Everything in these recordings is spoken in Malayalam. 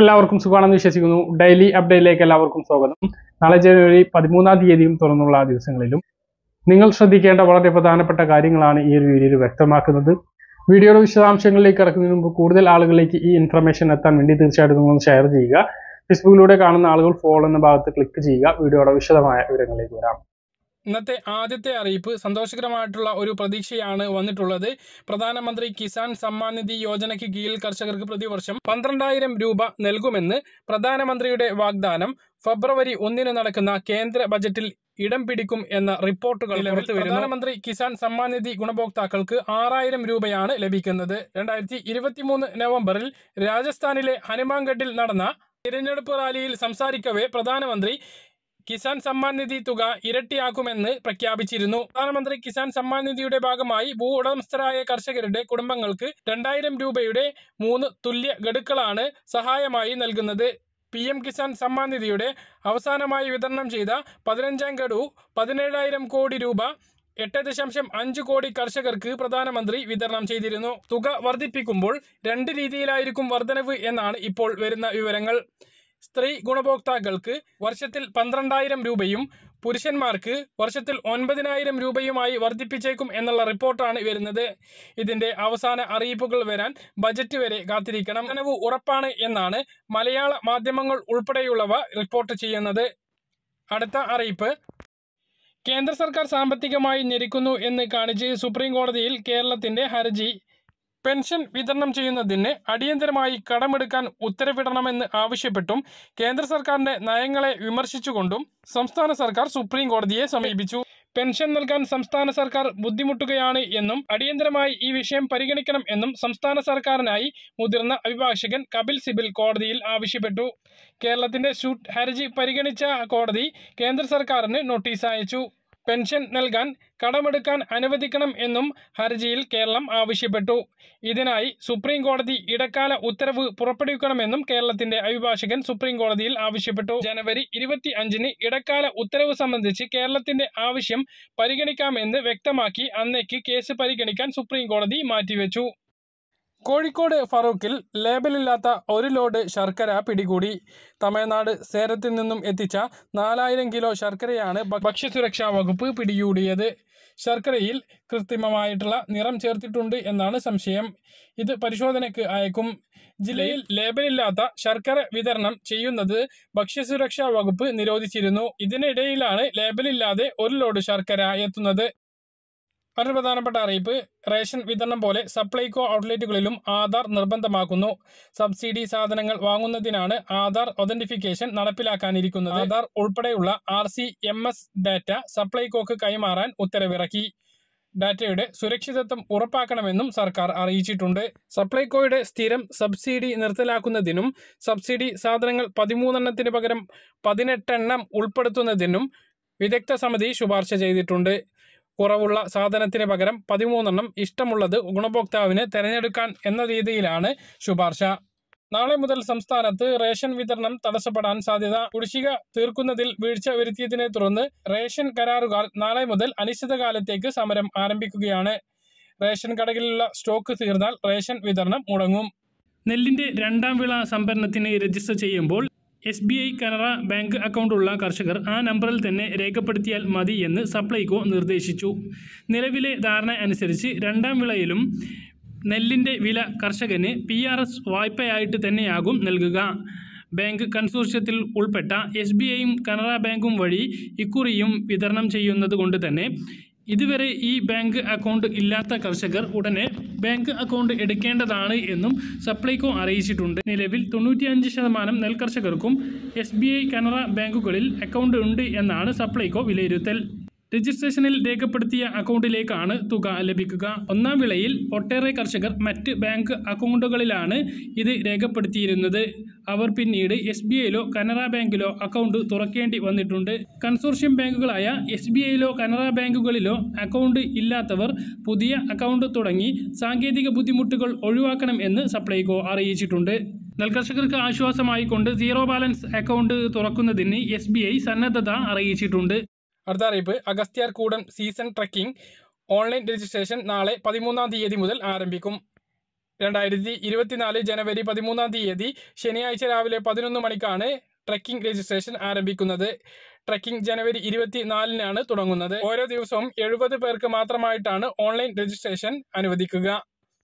എല്ലാവർക്കും സുഖമാണെന്ന് വിശ്വസിക്കുന്നു. ഡെയിലി അപ്ഡേറ്റിലേക്ക് എല്ലാവർക്കും സ്വാഗതം. നാളെ ജനുവരി പതിമൂന്നാം തീയതിയും തുറന്നുള്ള ദിവസങ്ങളിലും നിങ്ങൾ ശ്രദ്ധിക്കേണ്ട വളരെ പ്രധാനപ്പെട്ട കാര്യങ്ങളാണ് ഈ ഒരു വീഡിയോയിൽ വ്യക്തമാക്കുന്നത്. വീഡിയോയുടെ വിശദാംശങ്ങളിലേക്ക് ഇറക്കുന്നതിന് മുമ്പ് കൂടുതൽ ആളുകളിലേക്ക് ഈ ഇൻഫർമേഷൻ എത്താൻ വേണ്ടി തീർച്ചയായിട്ടും നിങ്ങൾ ഷെയർ ചെയ്യുക. ഫേസ്ബുക്കിലൂടെ കാണുന്ന ആളുകൾ ഫോളോ എന്ന ഭാഗത്ത് ക്ലിക്ക് ചെയ്യുക. വീഡിയോയുടെ വിശദമായ വിവരങ്ങളിലേക്ക് വരാം. ഇന്നത്തെ ആദ്യത്തെ അറിയിപ്പ് സന്തോഷകരമായിട്ടുള്ള ഒരു പ്രതീക്ഷയാണ് വന്നിട്ടുള്ളത്. പ്രധാനമന്ത്രി കിസാൻ സമ്മാൻ നിധി യോജനയ്ക്ക് കീഴിൽ കർഷകർക്ക് പ്രതിവർഷം പന്ത്രണ്ടായിരം രൂപ നൽകുമെന്ന് പ്രധാനമന്ത്രിയുടെ വാഗ്ദാനം. ഫെബ്രുവരി ഒന്നിന് നടക്കുന്ന കേന്ദ്ര ബജറ്റിൽ ഇടം പിടിക്കും എന്ന റിപ്പോർട്ടുകൾ പ്രധാനമന്ത്രി കിസാൻ സമ്മാൻ നിധി ഗുണഭോക്താക്കൾക്ക് ആറായിരം രൂപയാണ് ലഭിക്കുന്നത്. രണ്ടായിരത്തി ഇരുപത്തിമൂന്ന് നവംബറിൽ രാജസ്ഥാനിലെ ഹനുമാൻഗഡിൽ നടന്ന തിരഞ്ഞെടുപ്പ് റാലിയിൽ സംസാരിക്കവേ പ്രധാനമന്ത്രി കിസാൻ സമ്മാൻ നിധി തുക ഇരട്ടിയാക്കുമെന്ന് പ്രഖ്യാപിച്ചിരുന്നു. പ്രധാനമന്ത്രി കിസാൻ സമ്മാൻ നിധിയുടെ ഭാഗമായി ഭൂ ഉടമസ്ഥരായ കർഷകരുടെ കുടുംബങ്ങൾക്ക് രണ്ടായിരം രൂപയുടെ മൂന്ന് തുല്യ ഗഡുക്കളാണ് സഹായമായി നൽകുന്നത്. പി എം കിസാൻ സമ്മാൻ നിധിയുടെ അവസാനമായി വിതരണം ചെയ്ത പതിനഞ്ചാം ഗഡു പതിനേഴായിരം കോടി രൂപ എട്ട് ദശാംശം അഞ്ച് കോടി കർഷകർക്ക് പ്രധാനമന്ത്രി വിതരണം ചെയ്തിരുന്നു. തുക വർദ്ധിപ്പിക്കുമ്പോൾ രണ്ട് രീതിയിലായിരിക്കും വർധനവ് എന്നാണ് ഇപ്പോൾ വരുന്ന വിവരങ്ങൾ. സ്ത്രീ ഗുണഭോക്താക്കൾക്ക് വർഷത്തിൽ പന്ത്രണ്ടായിരം രൂപയും പുരുഷന്മാർക്ക് വർഷത്തിൽ ഒൻപതിനായിരം രൂപയുമായി വർദ്ധിപ്പിച്ചേക്കും എന്നുള്ള റിപ്പോർട്ടാണ് വരുന്നത്. ഇതിന്റെ അവസാന അറിയിപ്പുകൾ വരാൻ ബജറ്റ് വരെ കാത്തിരിക്കണം. നനവ് ഉറപ്പാണ് എന്നാണ് മലയാള മാധ്യമങ്ങൾ ഉൾപ്പെടെയുള്ളവ റിപ്പോർട്ട് ചെയ്യുന്നത്. അടുത്ത അറിയിപ്പ്. കേന്ദ്ര സർക്കാർ സാമ്പത്തികമായി ഞെരുക്കുന്നു എന്ന് കാണിച്ച് സുപ്രീം കോടതിയിൽ കേരളത്തിന്റെ ഹർജി പെൻഷൻ വിതരണം ചെയ്യുന്നതിന് അടിയന്തരമായി കടമെടുക്കാൻ ഉത്തരവിടണമെന്ന് ആവശ്യപ്പെട്ടും കേന്ദ്ര സർക്കാരിന്റെ നയങ്ങളെ വിമർശിച്ചുകൊണ്ടും സംസ്ഥാന സർക്കാർ സുപ്രീം കോടതിയെ സമീപിച്ചു. പെൻഷൻ നൽകാൻ സംസ്ഥാന സർക്കാർ ബുദ്ധിമുട്ടുകയാണ് എന്നും അടിയന്തരമായി ഈ വിഷയം പരിഗണിക്കണം എന്നും സംസ്ഥാന സർക്കാരിനായി മുതിർന്ന അഭിഭാഷകൻ കപിൽ സിബിൽ കോടതിയിൽ ആവശ്യപ്പെട്ടു. കേരളത്തിന്റെ ഷൂട്ട് ഹർജി പരിഗണിച്ച കോടതി കേന്ദ്ര സർക്കാരിന് നോട്ടീസ് അയച്ചു. പെൻഷൻ നൽകാൻ കടമെടുക്കാൻ അനുവദിക്കണം എന്നും ഹർജിയിൽ കേരളം ആവശ്യപ്പെട്ടു. ഇതിനായി സുപ്രീം കോടതി ഇടക്കാല ഉത്തരവ് പുറപ്പെടുവിക്കണമെന്നും കേരളത്തിന്റെ അഭിഭാഷകൻ സുപ്രീം കോടതിയിൽ ആവശ്യപ്പെട്ടു. ജനുവരി ഇരുപത്തി അഞ്ചിന് ഇടക്കാല ഉത്തരവ് സംബന്ധിച്ച് കേരളത്തിന്റെ ആവശ്യം പരിഗണിക്കാമെന്ന് വ്യക്തമാക്കി അന്നേക്ക് കേസ് പരിഗണിക്കാൻ സുപ്രീം കോടതി മാറ്റിവെച്ചു. കോഴിക്കോട് ഫറൂഖിൽ ലേബലില്ലാത്ത ഒരു ലോഡ് ശർക്കര പിടികൂടി. തമിഴ്നാട് സേരത്തിൽ നിന്നും എത്തിച്ച നാലായിരം കിലോ ശർക്കരയാണ് ഭക്ഷ്യസുരക്ഷാ വകുപ്പ് പിടികൂടിയത്. ശർക്കരയിൽ കൃത്രിമമായിട്ടുള്ള നിറം ചേർത്തിട്ടുണ്ട് എന്നാണ് സംശയം. ഇത് പരിശോധനയ്ക്ക് അയക്കും. ജില്ലയിൽ ലേബലില്ലാത്ത ശർക്കര വിതരണം ചെയ്യുന്നത് ഭക്ഷ്യസുരക്ഷാ വകുപ്പ് നിരോധിച്ചിരുന്നു. ഇതിനിടയിലാണ് ലേബലില്ലാതെ ഒരു ലോഡ് ശർക്കര എത്തുന്നത്. മറ്റൊരു പ്രധാനപ്പെട്ട അറിയിപ്പ് റേഷൻ വിതരണം പോലെ സപ്ലൈകോ ഔട്ട്ലെറ്റുകളിലും ആധാർ നിർബന്ധമാക്കുന്നു. സബ്സിഡി സാധനങ്ങൾ വാങ്ങുന്നതിനാണ് ആധാർ ഒതന്റിഫിക്കേഷൻ നടപ്പിലാക്കാനിരിക്കുന്നത്. ആധാർ ഉൾപ്പെടെയുള്ള R C M S data സപ്ലൈകോക്ക് കൈമാറാൻ ഉത്തരവിറക്കി. ഡാറ്റയുടെ സുരക്ഷിതത്വം ഉറപ്പാക്കണമെന്നും സർക്കാർ അറിയിച്ചിട്ടുണ്ട്. സപ്ലൈകോയുടെ സ്ഥിരം സബ്സിഡി നിർത്തലാക്കുന്നതിനും സബ്സിഡി സാധനങ്ങൾ പതിമൂന്നെണ്ണത്തിന് പകരം പതിനെട്ടെണ്ണം ഉൾപ്പെടുത്തുന്നതിനും വിദഗ്ധ സമിതി ശുപാർശ ചെയ്തിട്ടുണ്ട്. കുറവുള്ള സാധനത്തിന് പകരം പതിമൂന്നെണ്ണം ഇഷ്ടമുള്ളത് ഗുണഭോക്താവിന് തിരഞ്ഞെടുക്കാൻ എന്ന രീതിയിലാണ് ശുപാർശ. നാളെ മുതൽ സംസ്ഥാനത്ത് റേഷൻ വിതരണം തടസ്സപ്പെടാൻ സാധ്യത കുടിശ്ശിക തീർക്കുന്നതിൽ വീഴ്ച വരുത്തിയതിനെ തുടർന്ന് റേഷൻ കരാറുകാർ നാളെ മുതൽ അനിശ്ചിതകാലത്തേക്ക് സമരം ആരംഭിക്കുകയാണ്. റേഷൻ കടകളിലുള്ള സ്റ്റോക്ക് തീർന്നാൽ റേഷൻ വിതരണം മുടങ്ങും. നെല്ലിന്റെ രണ്ടാം വിള സംഭരണത്തിന് രജിസ്റ്റർ ചെയ്യുമ്പോൾ S B I Canara bank അക്കൗണ്ടുള്ള കർഷകർ ആ നമ്പറിൽ തന്നെ രേഖപ്പെടുത്തിയാൽ മതി എന്ന് സപ്ലൈകോ നിർദ്ദേശിച്ചു. നിലവിലെ ധാരണ അനുസരിച്ച് രണ്ടാം വിളയിലും നെല്ലിന്റെ വില കർഷകന് പി ആർ എസ് വായ്പയായിട്ട് തന്നെയാകും നൽകുക. ബാങ്ക് കൺസോർഷ്യത്തിൽ ഉൾപ്പെട്ട എസ് ബി ഐയും കനറ ബാങ്കും വഴി ഇക്കുറിയും വിതരണം ചെയ്യുന്നത് കൊണ്ട് തന്നെ ഇതുവരെ ഈ ബാങ്ക് അക്കൗണ്ട് ഇല്ലാത്ത കർഷകർ ഉടനെ ബാങ്ക് അക്കൗണ്ട് എടുക്കേണ്ടതാണ് എന്നും സപ്ലൈകോ അറിയിച്ചിട്ടുണ്ട്. നിലവിൽ തൊണ്ണൂറ്റിയഞ്ച് ശതമാനം നെൽകർഷകർക്കും എസ് ബി ഐ കനറ ബാങ്കുകളിൽ അക്കൗണ്ട് ഉണ്ട് എന്നാണ് സപ്ലൈകോ വിലയിരുത്തൽ. രജിസ്ട്രേഷനിൽ രേഖപ്പെടുത്തിയ അക്കൗണ്ടിലേക്കാണ് തുക ലഭിക്കുക. ഒന്നാം വിളയിൽ ഒട്ടേറെ കർഷകർ മറ്റ് ബാങ്ക് അക്കൗണ്ടുകളിലാണ് ഇത് രേഖപ്പെടുത്തിയിരുന്നത്. അവർ പിന്നീട് എസ് ബി ഐയിലോ കനറ ബാങ്കിലോ അക്കൗണ്ട് തുറക്കേണ്ടി വന്നിട്ടുണ്ട്. കൺസോർഷ്യം ബാങ്കുകളായ എസ് ബി ഐയിലോ കനറ ബാങ്കുകളിലോ അക്കൗണ്ട് ഇല്ലാത്തവർ പുതിയ അക്കൗണ്ട് തുടങ്ങി സാങ്കേതിക ബുദ്ധിമുട്ടുകൾ ഒഴിവാക്കണം എന്ന് സപ്ലൈകോ അറിയിച്ചിട്ടുണ്ട്. നെൽകർഷകർക്ക് ആശ്വാസമായിക്കൊണ്ട് സീറോ ബാലൻസ് അക്കൗണ്ട് തുറക്കുന്നതിന് എസ് സന്നദ്ധത അറിയിച്ചിട്ടുണ്ട്. അടുത്ത അറിയിപ്പ്. Agasthyar Koodam season trekking online registration നാളെ പതിമൂന്നാം തീയതി മുതൽ ആരംഭിക്കും. രണ്ടായിരത്തി ഇരുപത്തിനാല് ജനുവരി പതിമൂന്നാം തീയതി ശനിയാഴ്ച രാവിലെ പതിനൊന്ന് മണിക്കാണ് ട്രക്കിംഗ് രജിസ്ട്രേഷൻ ആരംഭിക്കുന്നത്. ട്രക്കിംഗ് ജനുവരി ഇരുപത്തിനാലിനാണ് തുടങ്ങുന്നത്. ഓരോ ദിവസവും എഴുപത് പേർക്ക് മാത്രമായിട്ടാണ് ഓൺലൈൻ രജിസ്ട്രേഷൻ അനുവദിക്കുക.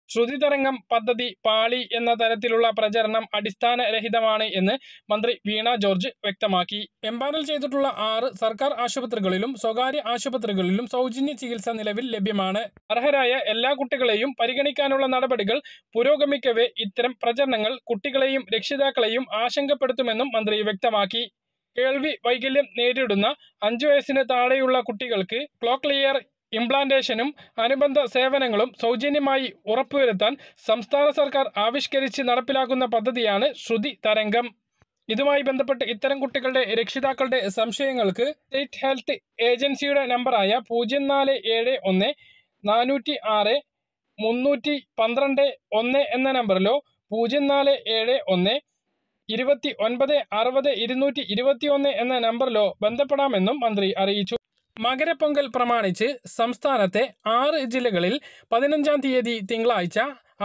ശ്രുതിതരംഗം പദ്ധതി പാളി എന്ന തരത്തിലുള്ള പ്രചരണം അടിസ്ഥാനരഹിതമാണ് എന്ന് മന്ത്രി വീണ ജോർജ് വ്യക്തമാക്കി. എംപാനൽ ചെയ്തിട്ടുള്ള ആറ് സർക്കാർ ആശുപത്രികളിലും സ്വകാര്യ ആശുപത്രികളിലും സൗജന്യ ചികിത്സ നിലവിൽ ലഭ്യമാണ്. അർഹരായ എല്ലാ കുട്ടികളെയും പരിഗണിക്കാനുള്ള നടപടികൾ പുരോഗമിക്കവേ ഇത്തരം പ്രചരണങ്ങൾ കുട്ടികളെയും രക്ഷിതാക്കളെയും ആശങ്കപ്പെടുത്തുമെന്നും മന്ത്രി വ്യക്തമാക്കി. കേൾവി വൈകല്യം നേരിടുന്ന അഞ്ചു വയസ്സിന് താഴെയുള്ള കുട്ടികൾക്ക് ക്ലോക്ലിയർ ഇംപ്ലാന്റേഷനും അനുബന്ധ സേവനങ്ങളും സൗജന്യമായി ഉറപ്പുവരുത്താൻ സംസ്ഥാന സർക്കാർ ആവിഷ്കരിച്ച് നടപ്പിലാക്കുന്ന പദ്ധതിയാണ് ശ്രുതി തരംഗം. ഇതുമായി ബന്ധപ്പെട്ട് ഇത്തരം കുട്ടികളുടെ രക്ഷിതാക്കളുടെ സംശയങ്ങൾക്ക് സ്റ്റേറ്റ് ഹെൽത്ത് ഏജൻസിയുടെ നമ്പറായ പൂജ്യം നാല് ഏഴ് ഒന്ന് നാനൂറ്റി ആറ് മുന്നൂറ്റി പന്ത്രണ്ട് ഒന്ന് എന്ന നമ്പറിലോ പൂജ്യം നാല് ഏഴ് ഒന്ന് ഇരുപത്തി ഒൻപത് അറുപത് ഇരുന്നൂറ്റി ഇരുപത്തി ഒന്ന് എന്ന നമ്പറിലോ ബന്ധപ്പെടാമെന്നും മന്ത്രി അറിയിച്ചു. മകരപ്പൊങ്കൽ പ്രമാണിച്ച് സംസ്ഥാനത്തെ ആറ് ജില്ലകളിൽ പതിനഞ്ചാം തീയതി തിങ്കളാഴ്ച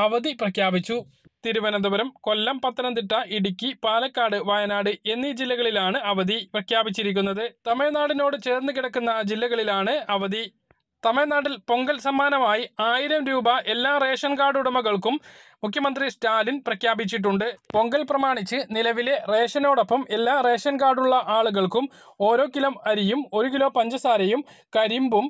അവധി പ്രഖ്യാപിച്ചു. തിരുവനന്തപുരം കൊല്ലം പത്തനംതിട്ട ഇടുക്കി പാലക്കാട് വയനാട് എന്നീ ജില്ലകളിലാണ് അവധി പ്രഖ്യാപിച്ചിരിക്കുന്നത്. തമിഴ്നാടിനോട് ചേർന്ന് കിടക്കുന്ന ജില്ലകളിലാണ് അവധി തമിഴ്നാട്ടിൽ പൊങ്കൽ സമ്മാനമായി ആയിരം രൂപ എല്ലാ റേഷൻ കാർഡ് ഉടമകൾക്കും മുഖ്യമന്ത്രി സ്റ്റാലിൻ പ്രഖ്യാപിച്ചിട്ടുണ്ട്. പൊങ്കൽ പ്രമാണിച്ച് നിലവിലെ റേഷനോടൊപ്പം എല്ലാ റേഷൻ കാർഡുള്ള ആളുകൾക്കും ഓരോ കിലോ അരിയും ഒരു കിലോ പഞ്ചസാരയും കരിമ്പും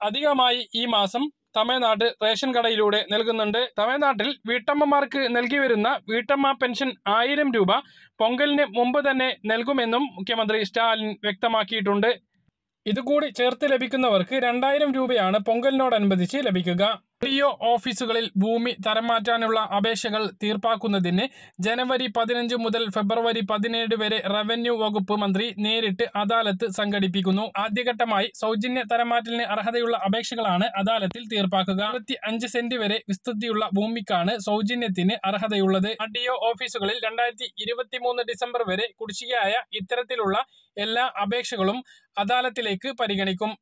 അധികമായി ഈ മാസം തമിഴ്നാട് റേഷൻ കടയിലൂടെ നൽകുന്നുണ്ട്. തമിഴ്നാട്ടിൽ വീട്ടമ്മമാർക്ക് നൽകി വരുന്ന വീട്ടമ്മ പെൻഷൻ ആയിരം രൂപ പൊങ്കലിന് മുമ്പ് തന്നെ നൽകുമെന്നും മുഖ്യമന്ത്രി സ്റ്റാലിൻ വ്യക്തമാക്കിയിട്ടുണ്ട്. ഇതുകൂടി ചേർത്ത് ലഭിക്കുന്നവർക്ക് രണ്ടായിരം രൂപയാണ് പൊങ്കലിനോടനുബന്ധിച്ച് ലഭിക്കുക. ഡിഒ ഓഫീസുകളിൽ ഭൂമി തരം മാറ്റാനുള്ള അപേക്ഷകൾ തീർപ്പാക്കുന്നതിന് ജനുവരി പതിനഞ്ച് മുതൽ ഫെബ്രുവരി പതിനേഴ് വരെ റവന്യൂ വകുപ്പ് മന്ത്രി നേരിട്ട് അദാലത്ത് സംഘടിപ്പിക്കുന്നു. ആദ്യഘട്ടമായി സൗജന്യ തരംമാറ്റലിന് അർഹതയുള്ള അപേക്ഷകളാണ് അദാലത്തിൽ തീർപ്പാക്കുക. അറുപത്തി അഞ്ച് സെന്റ് വരെ വിസ്തൃതിയുള്ള ഭൂമിക്കാണ് സൗജന്യത്തിന് അർഹതയുള്ളത്. ഡിഒ ഓഫീസുകളിൽ രണ്ടായിരത്തി ഇരുപത്തി മൂന്ന് ഡിസംബർ വരെ കുടിശ്ശികയായ ഇത്തരത്തിലുള്ള എല്ലാ അപേക്ഷകളും അദാലത്തിലേക്ക് പരിഗണിക്കും.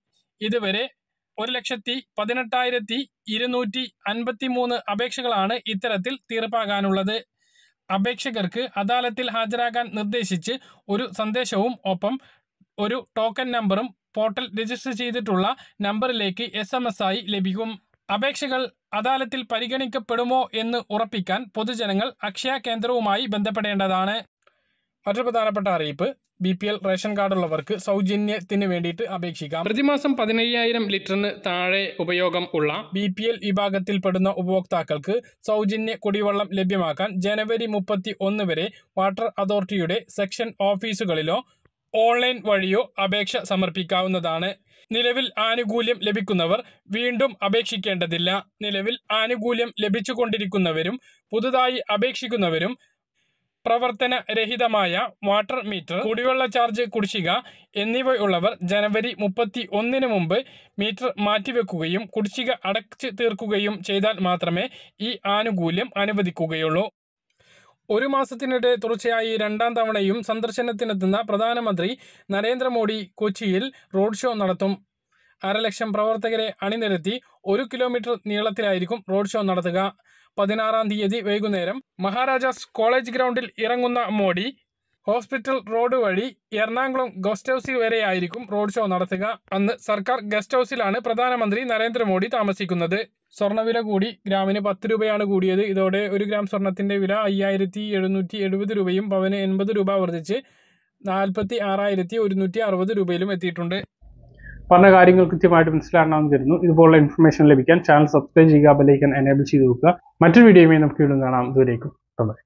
ഇതുവരെ ഒരു ലക്ഷത്തി പതിനെട്ടായിരത്തി ഇരുന്നൂറ്റി അൻപത്തി മൂന്ന് അപേക്ഷകളാണ് ഇത്തരത്തിൽ തീർപ്പാകാനുള്ളത്. അപേക്ഷകർക്ക് അദാലത്തിൽ ഹാജരാകാൻ നിർദ്ദേശിച്ച് ഒരു സന്ദേശവും ഒപ്പം ഒരു ടോക്കൺ നമ്പറും പോർട്ടൽ രജിസ്റ്റർ ചെയ്തിട്ടുള്ള നമ്പറിലേക്ക് എസ് എം എസ് ആയി ലഭിക്കും. അപേക്ഷകൾ അദാലത്തിൽ പരിഗണിക്കപ്പെടുമോ എന്ന് ഉറപ്പിക്കാൻ പൊതുജനങ്ങൾ അക്ഷയ കേന്ദ്രവുമായി ബന്ധപ്പെടേണ്ടതാണ്. മറ്റൊരു പ്രധാനപ്പെട്ട അറിയിപ്പ് ബി പി എൽ റേഷൻ കാർഡുള്ളവർക്ക് സൗജന്യത്തിന് വേണ്ടിയിട്ട് അപേക്ഷിക്കാം. പ്രതിമാസം പതിനയ്യായിരം ലിറ്ററിന് താഴെ ഉപയോഗം ഉള്ള ബി പി എൽ വിഭാഗത്തിൽപ്പെടുന്ന ഉപഭോക്താക്കൾക്ക് സൗജന്യ കുടിവെള്ളം ലഭ്യമാക്കാൻ ജനുവരി മുപ്പത്തി ഒന്ന് വരെ വാട്ടർ അതോറിറ്റിയുടെ സെക്ഷൻ ഓഫീസുകളിലോ ഓൺലൈൻ വഴിയോ അപേക്ഷ സമർപ്പിക്കാവുന്നതാണ്. നിലവിൽ ആനുകൂല്യം ലഭിക്കുന്നവർ വീണ്ടും അപേക്ഷിക്കേണ്ടതില്ല. നിലവിൽ ആനുകൂല്യം ലഭിച്ചുകൊണ്ടിരിക്കുന്നവരും പുതുതായി അപേക്ഷിക്കുന്നവരും പ്രവർത്തന രഹിതമായ വാട്ടർ മീറ്റർ കുടിവെള്ള ചാർജ് കുടിശ്ശിക എന്നിവയുള്ളവർ ജനുവരി മുപ്പത്തി ഒന്നിന് മുമ്പ് മീറ്റർ മാറ്റിവെക്കുകയും കുടിശ്ശിക അടച്ചു തീർക്കുകയും ചെയ്താൽ മാത്രമേ ഈ ആനുകൂല്യം അനുവദിക്കുകയുള്ളൂ. ഒരു മാസത്തിനിടെ തുടർച്ചയായി രണ്ടാം തവണയും സന്ദർശനത്തിനെത്തുന്ന പ്രധാനമന്ത്രി നരേന്ദ്രമോദി കൊച്ചിയിൽ റോഡ് ഷോ നടത്തും. അരലക്ഷം പ്രവർത്തകരെ അണിനിരത്തി ഒരു കിലോമീറ്റർ നീളത്തിലായിരിക്കും റോഡ് ഷോ നടത്തുക. പതിനാറാം തീയതി വൈകുന്നേരം മഹാരാജാസ് കോളേജ് ഗ്രൗണ്ടിൽ ഇറങ്ങുന്ന മോഡി ഹോസ്പിറ്റൽ റോഡ് വഴി എറണാകുളം ഗസ്റ്റ് ഹൗസിൽ വരെയായിരിക്കും റോഡ് ഷോ നടത്തുക. അന്ന് സർക്കാർ ഗസ്റ്റ് ഹൗസിലാണ് പ്രധാനമന്ത്രി നരേന്ദ്രമോദി താമസിക്കുന്നത്. സ്വർണവില കൂടി ഗ്രാമിന് പത്ത് രൂപയാണ് കൂടിയത്. ഇതോടെ ഒരു ഗ്രാം സ്വർണത്തിന്റെ വില അയ്യായിരത്തി എഴുന്നൂറ്റി എഴുപത് രൂപയും പവന് എൺപത് രൂപ വർദ്ധിച്ച് നാൽപ്പത്തി ആറായിരത്തി ഒരുന്നൂറ്റി അറുപത് രൂപയിലും എത്തിയിട്ടുണ്ട്. പറഞ്ഞ കാര്യങ്ങൾ കൃത്യമായിട്ട് മനസ്സിലാകണമെന്ന് കരുതുന്നു. ഇതുപോലുള്ള ഇൻഫർമേഷൻ ലഭിക്കാൻ ചാനൽ സബ്സ്ക്രൈബ് ചെയ്യുക ബെലൈക്കൻ എനേബിൾ ചെയ്ത് വെക്കുക. മറ്റൊരു വീഡിയോയുമായി നമുക്ക് വീണ്ടും കാണാം. ബൈ